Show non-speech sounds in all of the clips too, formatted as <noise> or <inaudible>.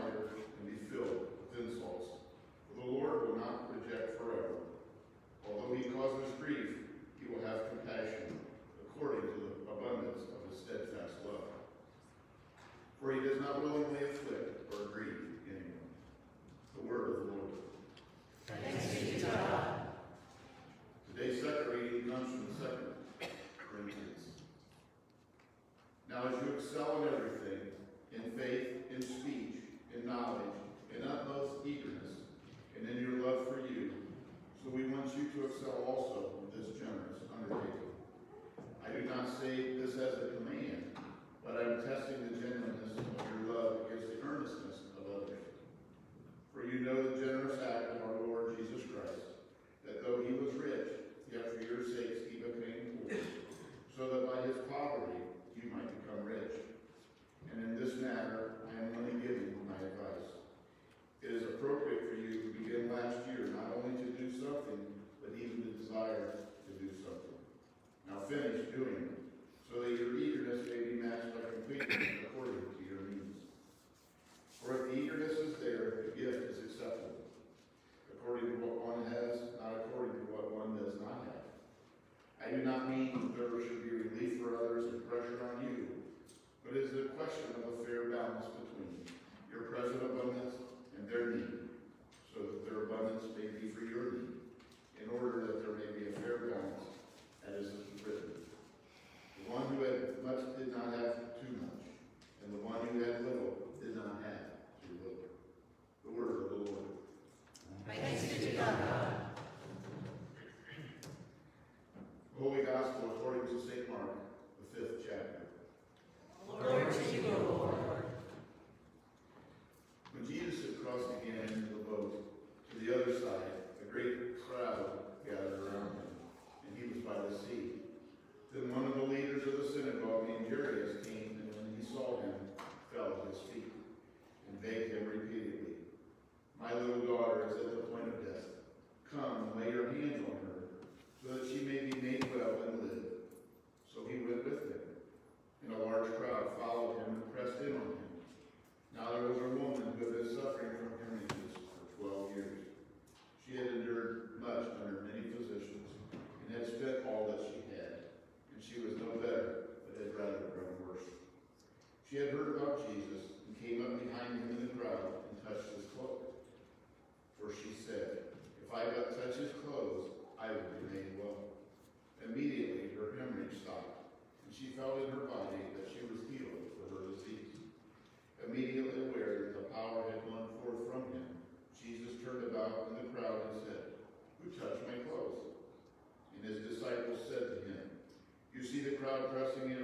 and be filled with insults. For the Lord will not reject without addressing the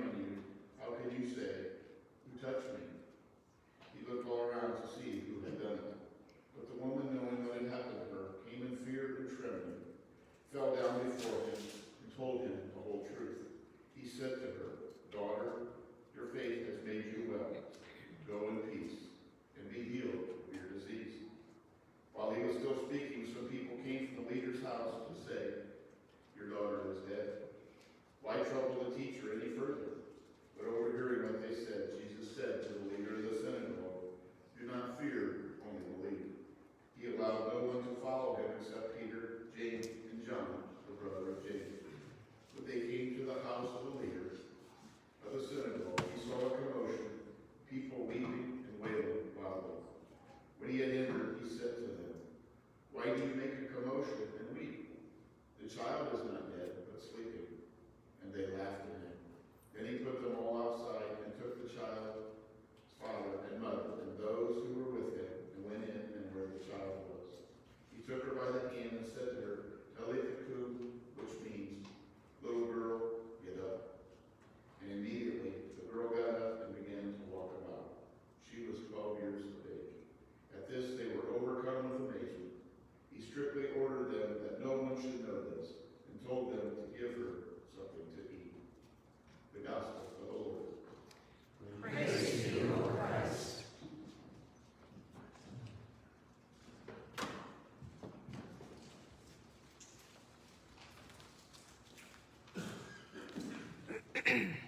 Mm-hmm. <clears throat>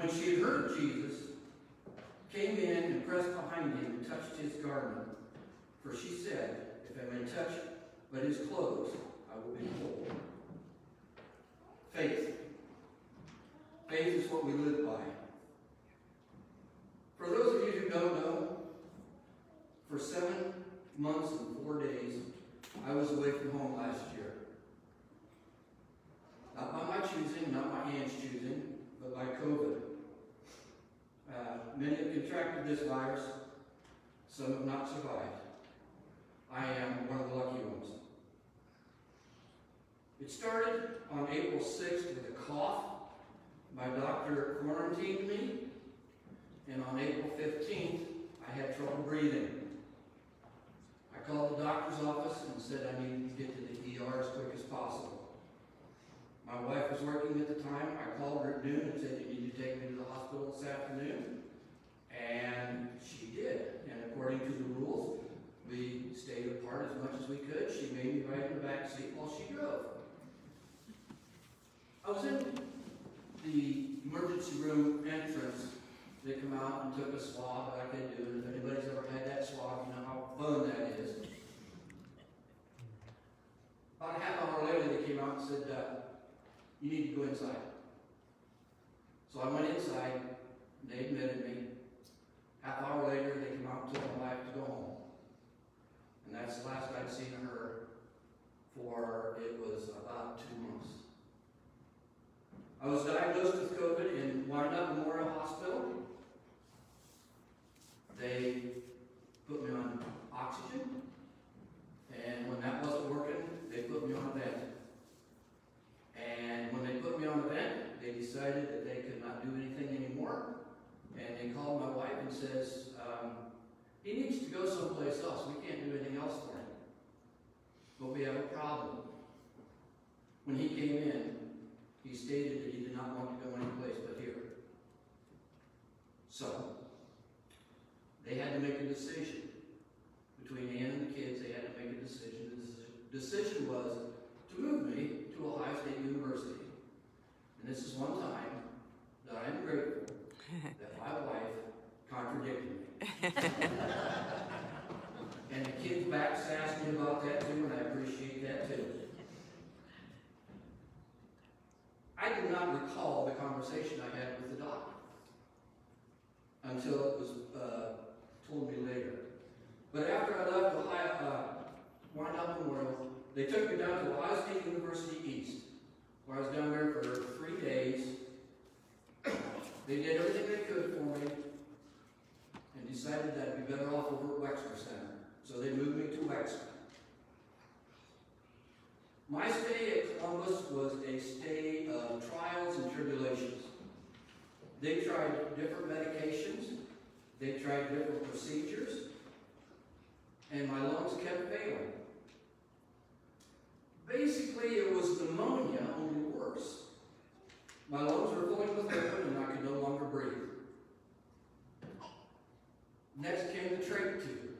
When she heard Jesus, came in and pressed behind him and touched his garment. For she said, If I may touch but his clothes, I will be whole. Faith. Faith is what we live by. For those of you who don't know, for seven months and four days, I was away from home last year. Not by my choosing, not my hands choosing, but by COVID. Uh, many have contracted this virus, some have not survived. I am one of the lucky ones. It started on April 6th with a cough. My doctor quarantined me, and on April 15th, I had trouble breathing. I called the doctor's office and said I needed to get to the ER as quick as possible. My wife was working at the time. I called her at noon and said, you need to take me to the hospital this afternoon. And she did. And according to the rules, we stayed apart as much as we could. She made me ride in the back seat while she drove. I was in the emergency room entrance. They come out and took a swab like they do. And if anybody's ever had that swab, you know how fun that is. About a half hour later, they came out and said, uh, you need to go inside. So I went inside, and they admitted me. Half hour later, they came out and told my wife to go home. And that's the last I'd seen of her for, it was about two months. I was diagnosed with COVID in Wyandot Memorial Hospital. They put me on oxygen, and when that wasn't working, they put me on a vent. And when they put me on the vent, they decided that they could not do anything anymore. And they called my wife and says, um, he needs to go someplace else. We can't do anything else for him. But we have a problem. When he came in, he stated that he did not want to go anyplace but here. So, they had to make a decision. Between Ann and the kids, they had to make a decision. The decision was to move me to Ohio State University. And this is one time that I am grateful that my wife contradicted me. <laughs> and the kids back sassed me about that too, and I appreciate that too. I did not recall the conversation I had with the doctor until it was uh, told me later. But after I left Ohio, uh, Wyandot Memorial, they took me down to Ohio State University East, where I was down there for three days. They did everything they could for me and decided that I'd be better off over at Wexner Center. So they moved me to Wexner. My stay Columbus was a stay of trials and tribulations. They tried different medications, they tried different procedures, and my lungs kept failing. Basically, it was pneumonia, only worse. My lungs were filling with liquid and I could no longer breathe. Next came the trach tube,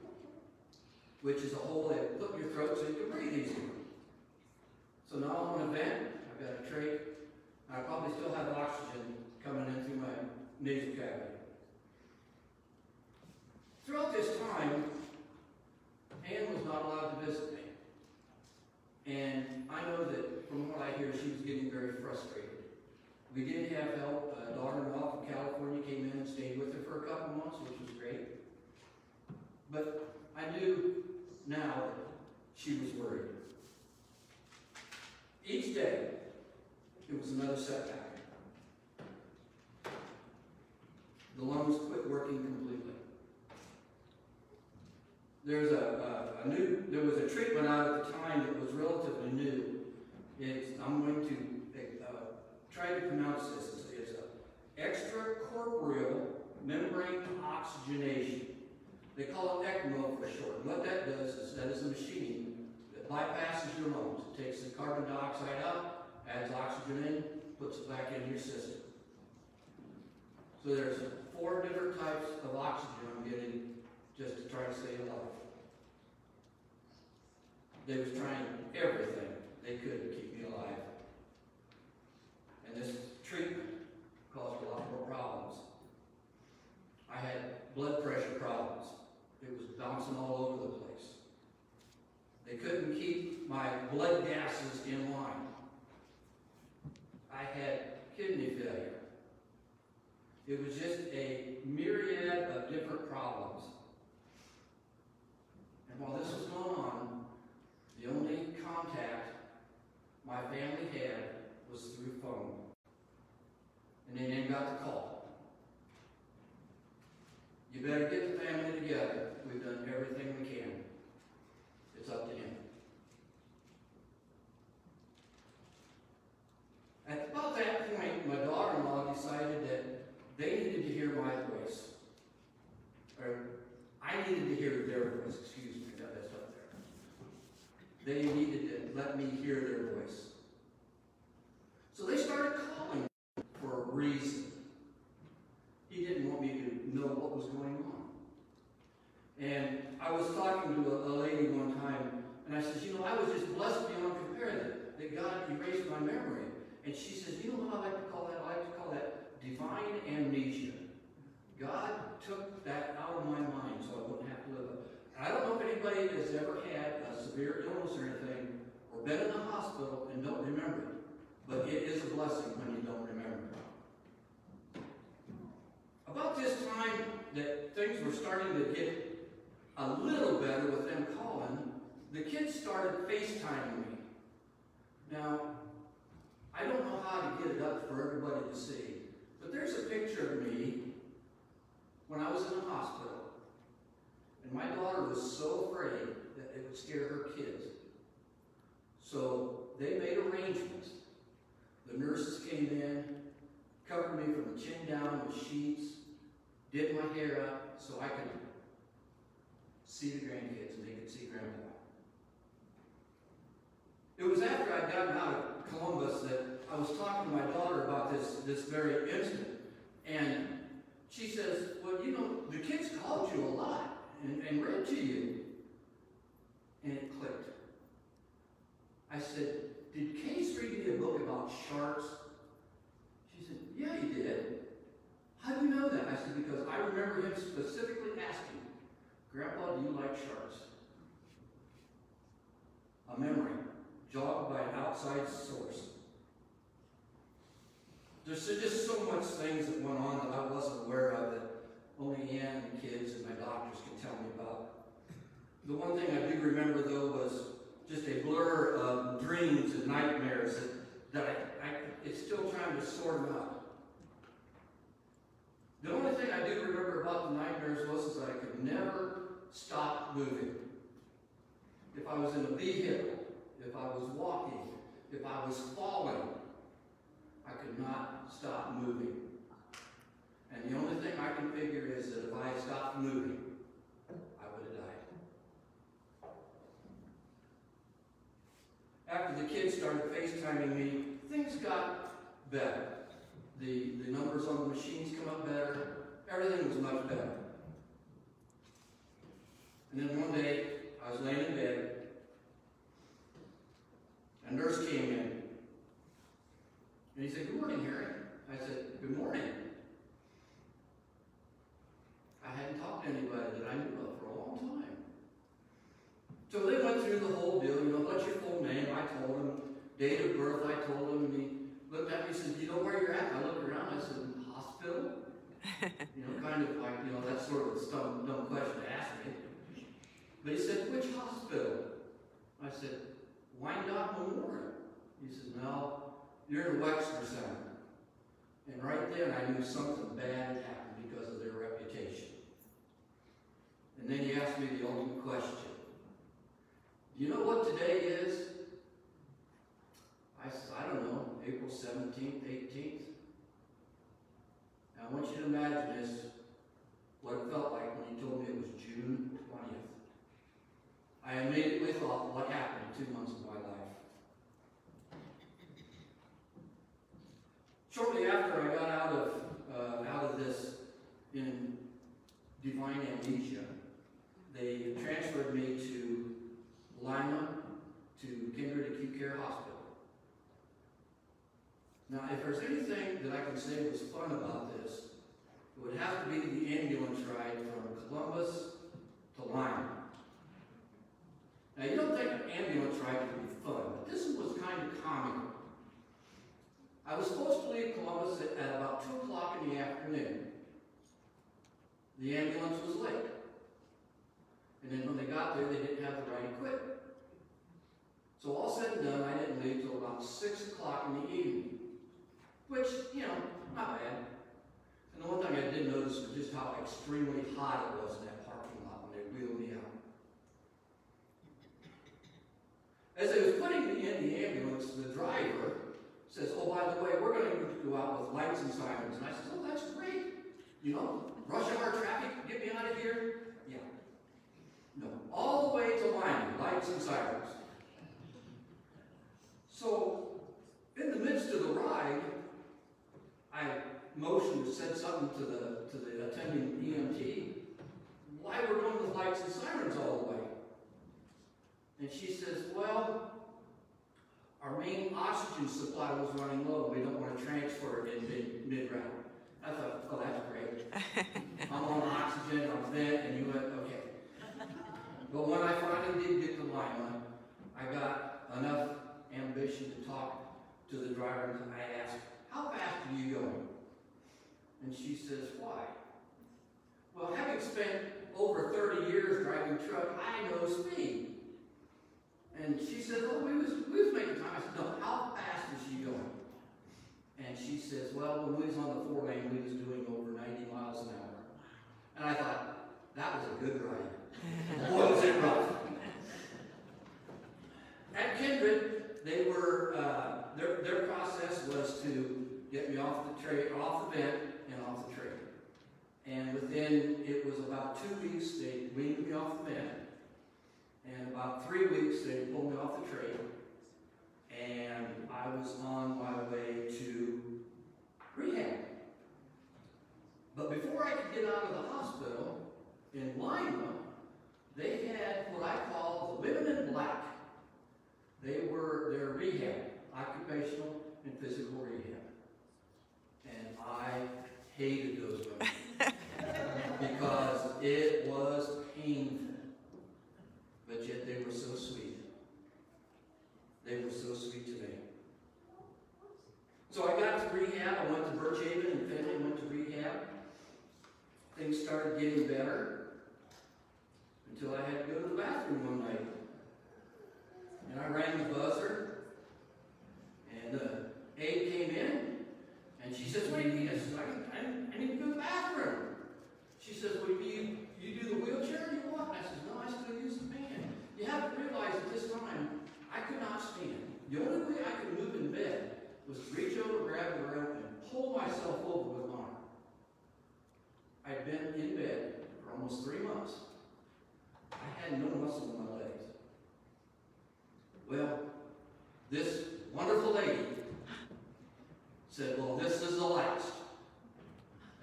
which is a hole they put in your throat so you can breathe easier. So now I'm on a vent, I've got a trach, I probably still have oxygen coming in through my nasal cavity. Throughout this time, Anne was not allowed to visit me. And I know that from what I hear, she was getting very frustrated. We did have help. A daughter-in-law from California came in and stayed with her for a couple months, which was great. But I knew now that she was worried. Each day, it was another setback. The lungs quit working completely. There's a, a, a new, there was a treatment out at the time that was relatively new. It's, I'm going to uh, try to pronounce this. It's, it's extracorporeal membrane oxygenation. They call it ECMO for short. And what that does is that is a machine bypasses your lungs. Takes the carbon dioxide out, adds oxygen in, puts it back into your system. So there's four different types of oxygen I'm getting just to try to stay alive. They was trying everything they could to keep me alive. And this treatment caused a lot more problems. I had blood pressure problems. It was bouncing all over the place. They couldn't keep my blood gases in line. I had kidney failure. It was just a myriad of different problems. And while this was going on, the only contact my family had was through phone. And they then got the call. You better get the family together. We've done everything we can. It's up to him. At about that point, my daughter-in-law decided that they needed to hear my voice. Or I needed to hear their voice, excuse me, got messed up there. They needed to let me hear their voice. So they started calling for a reason. He didn't want me to know what was going on. And I was talking to a, a lady one time, and I said, you know, I was just blessed beyond compare that, that God erased my memory. And she says, you know what I like to call that? I like to call that divine amnesia. God took that out of my mind so I wouldn't have to live it. I don't know if anybody has ever had a severe illness or anything, or been in the hospital and don't remember it. But it is a blessing when you don't remember it. About this time that things were starting to get a little better with them calling, the kids started FaceTiming me. Now, I don't know how to get it up for everybody to see, but there's a picture of me when I was in the hospital. And my daughter was so afraid it would scare her kids. So they made arrangements. The nurses came in, covered me from the chin down with sheets, did my hair up so I could see the grandkids and they could see grandpa. It was after I'd gotten out of Columbus that I was talking to my daughter about this, this very incident. And she says, well, you know, the kids called you a lot and, and read to you. And it clicked. I said, did Case read me a book about sharks? She said, yeah, he did. How do you know that? I said, because I remember him specifically asking, Grandpa, do you like sharks? A memory jogged by an outside source. There's just so much things that went on that I wasn't aware of that only Ann and the kids and my doctors can tell me about. The one thing I do remember though was just a blur of dreams and nightmares that, that I, I, it's still trying to sort them out. The only thing I do remember about the nightmares was that I could never stop moving. If I was in a vehicle, if I was walking, if I was falling, I could not stop moving. And the only thing I can figure is that if I stopped moving, I would have died. After the kids started FaceTiming me, things got better. The, the numbers on the machines come up better. Everything was much better. And then one day, I was laying in bed. A nurse came in. And he said, Good morning, Harry. I said, Good morning. I hadn't talked to anybody that I knew of for a long time. So they went through the whole deal, you know, what's your full name? I told him. Date of birth, I told him. And he looked at me and said, You know where you're at? I looked around, I said, Hospital? <laughs> you know, kind of like, you know, that's sort of a dumb, dumb question to ask me. But he said, Which hospital? I said, Wyandot Memorial. He said, No, you're in Wexner Center. And right then I knew something bad had happened because of their reputation. And then he asked me the ultimate question. Do you know what today is? I said, I don't know, April 17th, 18th. I want you to imagine this, what it felt like when he told me it was June twentieth. I immediately thought, what happened two months of my life? Shortly after I got out of, uh, out of this in divine amnesia, they transferred me to Lima, to Kindred Acute Care Hospital. Now, if there's anything that I can say was fun about this, it would have to be the ambulance ride from Columbus to Lima. Now, you don't think an ambulance ride would be fun, but this was kind of comical. I was supposed to leave Columbus at, at about 2 o'clock in the afternoon. The ambulance was late. And then when they got there, they didn't have the right equipment. So all said and done, I didn't leave till about 6 o'clock in the evening. Which, you know, not bad. And the one thing I did notice was just how extremely hot it was in that parking lot when they wheeled me out. As they was putting me in the ambulance, the driver says, oh, by the way, we're going to go out with lights and sirens. And I said, oh, that's great. You know, rush hour traffic, get me out of here. Yeah. No, all the way to Lima, lights and sirens. So, in the midst of the ride, I motioned, said something to the, to the attending EMT, why we're going with lights and sirens all the way? And she says, well, our main oxygen supply was running low. We don't want to transfer it in mid, mid-route. I thought, oh, that's great. <laughs> I'm on oxygen, I'm vent, and you went, okay. But when I finally did get to Lima, I got enough ambition to talk to the driver, and I asked, how fast are you going? And she says, why? Well, having spent over 30 years driving truck, I know speed. And she says, oh, we was, we was making time. I said, no, how fast is she going? And she says, well, when we was on the four lane, we was doing over 90 miles an hour. And I thought, that was a good ride. Boy, was it rough. At Kindred, they were, uh, their, their process was to get me off the tray, off the vent and off the tray. And within, it was about two weeks, they weaned me off the vent. And about three weeks, they pulled me off the tray. And I was on my way to rehab. But before I could get out of the hospital in Lima, they had what I call the women in black. They were their rehab, occupational and physical rehab. And I hated those women because it was painful. But yet they were so sweet. They were so sweet to me. So I got to rehab. I went to Birchaven and Findlay, went to rehab. Things started getting better until I had to go to the bathroom one night. And I rang the buzzer, and uh, the aide came in, and she says, what do you need? I said, I, I, I need to go to the bathroom. She says, well, you, you do the wheelchair or you walk? I said, no, I still use the van. You have to realize at this time, I could not stand. The only way I could move in bed was to reach over, grab the rope, and pull myself over with my arm. I'd been in bed for almost three months. I had no muscle in my legs. Well, this wonderful lady said, well, this is the last.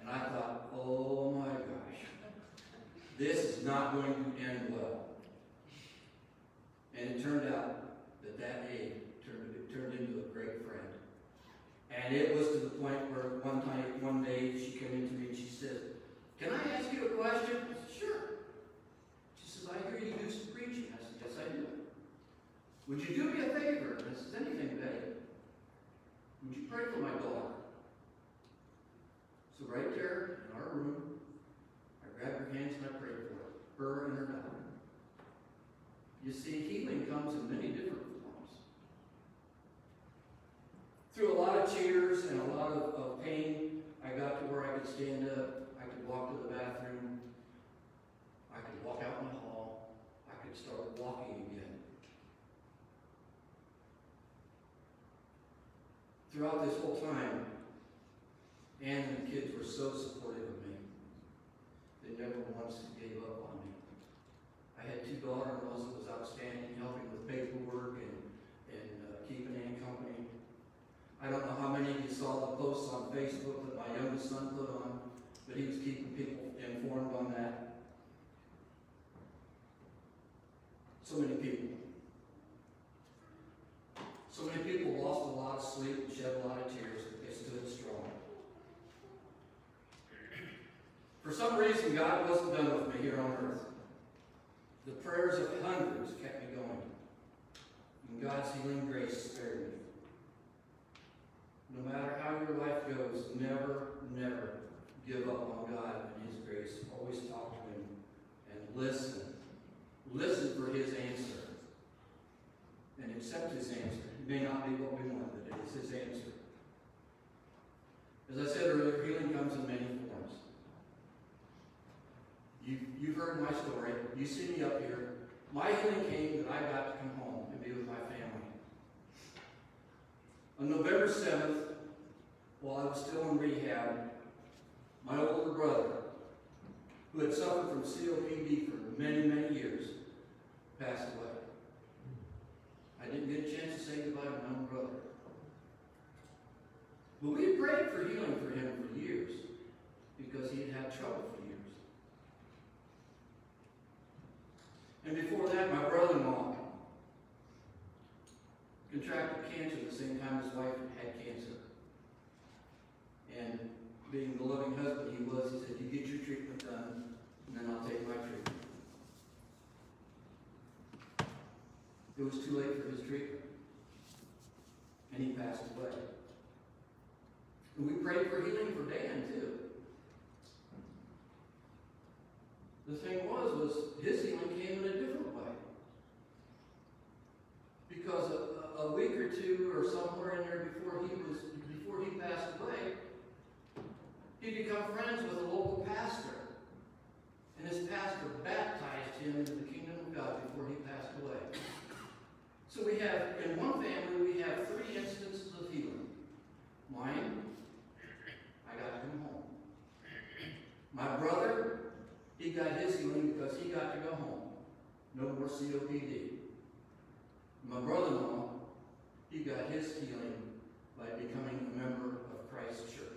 And I thought, oh my gosh, this is not going to end well. And it turned out that that aide turned, it turned into a great friend. And it was to the point where one time, one day, she came into me and she said, can I ask you a question? I said, sure. She says, I hear you do some preaching. I said, yes, I do. Would you do me a favor? And I says, anything, Betty. Would you pray for my daughter? So right there in our room, I grabbed her hands and I prayed for her, her and her daughter. You see, healing comes in many different forms. Through a lot tears and a lot of, of pain, I got to where I could stand up, I could walk to the bathroom, I could walk out in the hall, I could start walking again. Throughout this whole time, Ann and the kids were so supportive of me. They never once gave up on me. I had two daughter-in-laws that was outstanding, helping with paperwork and uh, keeping Ann company. I don't know how many of you saw the posts on Facebook that my youngest son put on, but he was keeping people informed on that. So many people. So many people lost a lot of sleep and shed a lot of tears, but they stood strong. For some reason, God wasn't done with me here on earth. The prayers of hundreds kept me going. And God's healing grace spared me. No matter how your life goes, never, never give up on God and His grace. Always talk to Him and listen. Listen for His answer. And accept His answer. It may not be what we want, but it is His answer. As I said earlier, healing comes in many forms. You, you've heard my story. You see me up here. My healing came that I got to come home and be with my family. On November 7th, while I was still in rehab, my older brother, who had suffered from COPD for many, many years, passed away. I didn't get a chance to say goodbye to my own brother. But we had prayed for healing for him for years because he had had trouble for years. And before that, my brother-in-law contracted cancer the same time his wife had cancer. And being the loving husband he was, he said, you get your treatment done, and then I'll take my treatment. It was too late for his treatment. And he passed away. And we prayed for healing for Dan, too. The thing was, was his healing came in a different way. Because a, a week or two or somewhere in there before he was before he passed away, he became friends with a local pastor. And his pastor baptized him into the kingdom of God before he passed away. So we have, in one family, we have three instances of healing. Mine, I got to come home. My brother, he got his healing because he got to go home. No more COPD. My brother-in-law, he got his healing by becoming a member of Christ's church.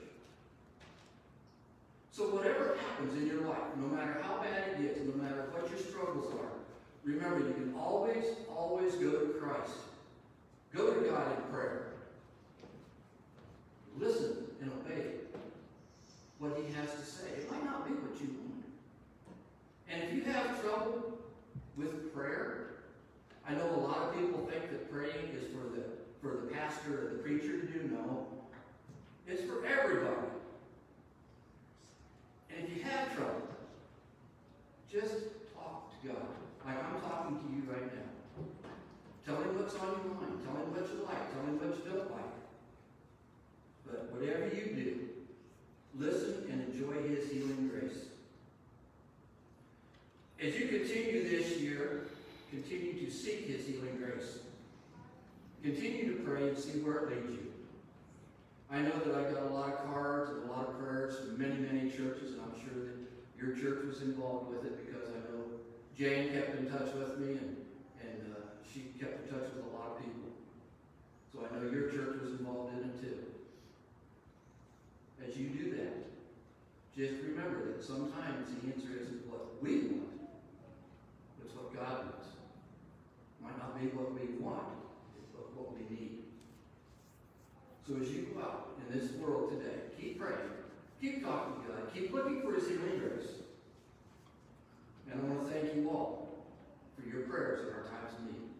So whatever happens in your life, no matter how bad it gets, no matter what your struggles are, remember you can always, always go to Christ. Go to God in prayer. Listen and obey what he has to say. It might not be what you want. And if you have trouble with prayer, I know a lot of people think that praying is for the for the pastor or the preacher to do. No. It's for everybody. And if you have trouble, just talk to God. Like I'm talking to you right now. Tell him what's on your mind. Tell him what you like. Tell him what you don't like. But whatever you do, listen and enjoy his healing grace. As you continue this year, continue to seek his healing grace. Continue to pray and see where it leads you. I know that I got a lot of cards and a lot of prayers from many, many churches, and I'm sure that your church was involved with it because I know Jane kept in touch with me and, and uh, she kept in touch with a lot of people. So I know your church was involved in it too. As you do that, just remember that sometimes the answer isn't what we want, it's what God wants. Might not be what we want, what we need. So as you go out in this world today, keep praying, keep talking to God, keep looking for His healing grace. And I want to thank you all for your prayers in our times of need.